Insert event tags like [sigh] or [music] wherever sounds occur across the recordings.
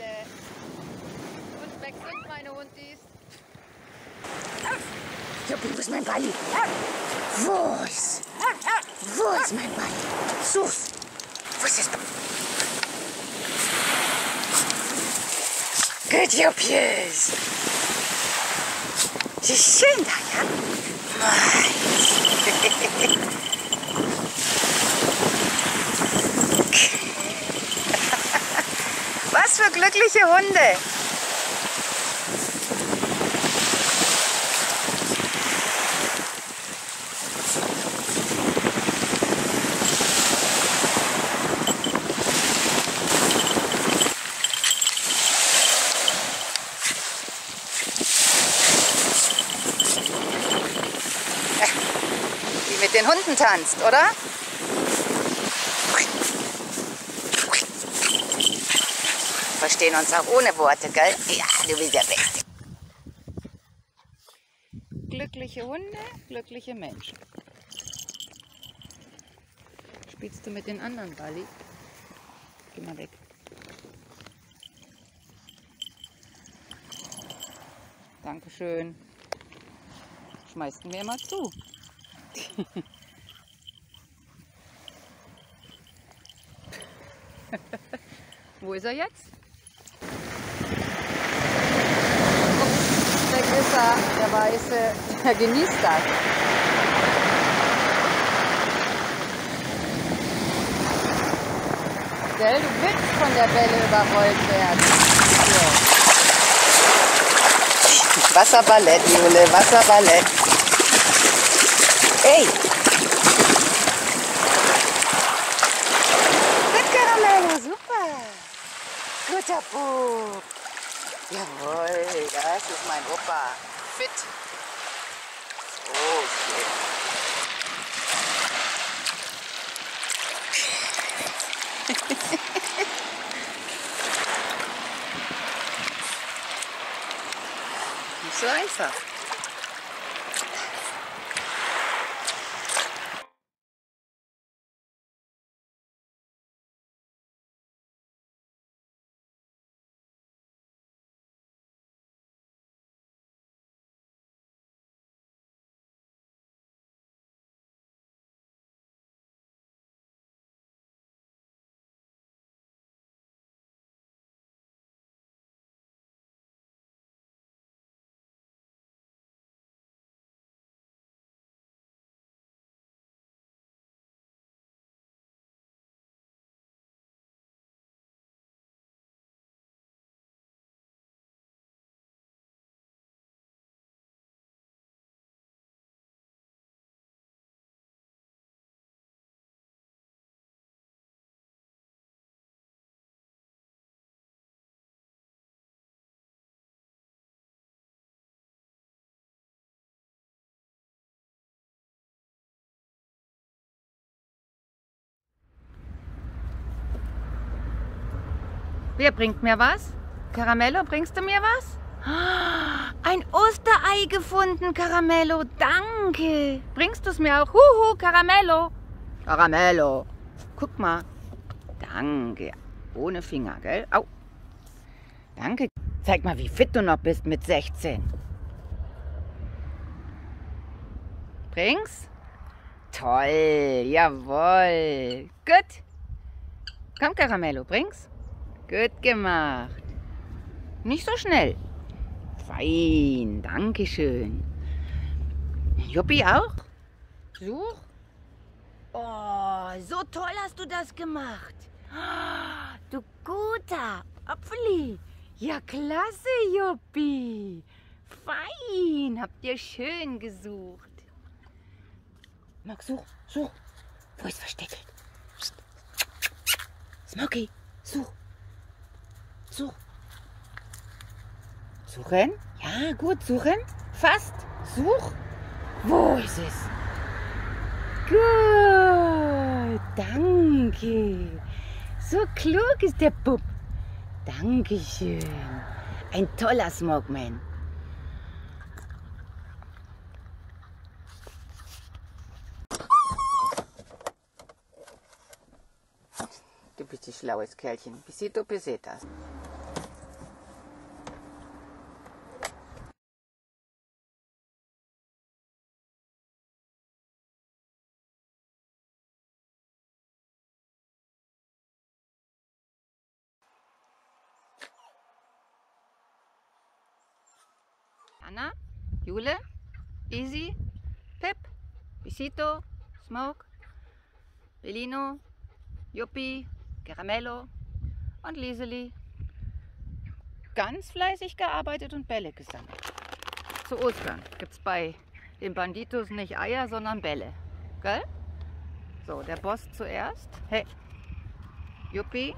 Eule. Und wechselt meine Hundis. Ja, wo ist mein Ball? Wo ist? Wo ist mein Ball? Such's. Ist? Good Juppies! Sie sind da, ja? Glückliche Hunde. Die mit den Hunden tanzt, oder? Verstehen uns auch ohne Worte, gell? Ja, du bist der Beste. Glückliche Hunde, glückliche Menschen. Spielst du mit den anderen, Bali? Geh mal weg. Dankeschön. Schmeißt mir immer zu. [laughs] Wo ist er jetzt? Guck, weg ist er, der Weiße. Er genießt das. Gell, du willst von der Welle überrollt werden. So. Wasserballett, Jule, Wasserballett. Ey! Gut, Caramello, super. Guter Bub. Jawohl, das ist mein Opa. Fit. Schön. [laughs] Nicht so einfach. Wer bringt mir was? Caramello, bringst du mir was? Ah, Ein Osterei gefunden, Caramello. Danke. Bringst du es mir auch? Huhu, Caramello. Caramello. Guck mal. Danke. Ohne Finger, gell? Au. Danke. Zeig mal, wie fit du noch bist mit 16. Bring's? Toll. Jawohl. Gut. Komm, Caramello, bring's. Gut gemacht. Nicht so schnell. Fein, danke schön. Juppi auch? Such. Oh, so toll hast du das gemacht. Ah, Du guter Apfeli. Ja, klasse, Juppi. Fein, habt ihr schön gesucht. Max, such, such. Wo ist versteckelt? Psst. Smokey, such. Such. Suchen? Ja, gut, suchen. Fast. Such. Wo ist es? Gut, danke. So klug ist der Bub. Dankeschön. Ein toller Smokeman. Du bist ein schlaues Kerlchen. Besito, besetas. Jana, Jule, Easy, Pip, Bisito, Smoke, Belino, Juppie, Caramello und Liseli. Ganz fleißig gearbeitet und Bälle gesammelt. Zu Ostern gibt es bei den Banditos nicht Eier, sondern Bälle. Gell? So, der Boss zuerst. Hey, Juppie,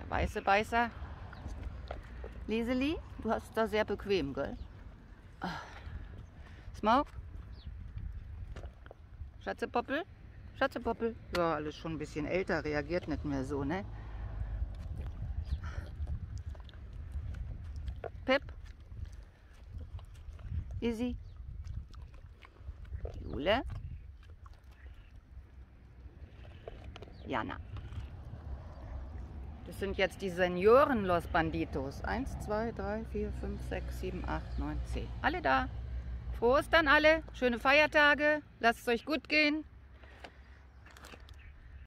der weiße Beißer. Liseli, du hast da sehr bequem, gell? Smoke? Schatzepoppel? Schatzepoppel? Ja, alles schon ein bisschen älter, reagiert nicht mehr so, ne? Pip? Izzy? Jule? Jana. Das sind jetzt die Senioren Los Banditos. Eins, zwei, drei, vier, fünf, sechs, sieben, acht, neun, zehn. Alle da. Frohes dann alle. Schöne Feiertage. Lasst es euch gut gehen.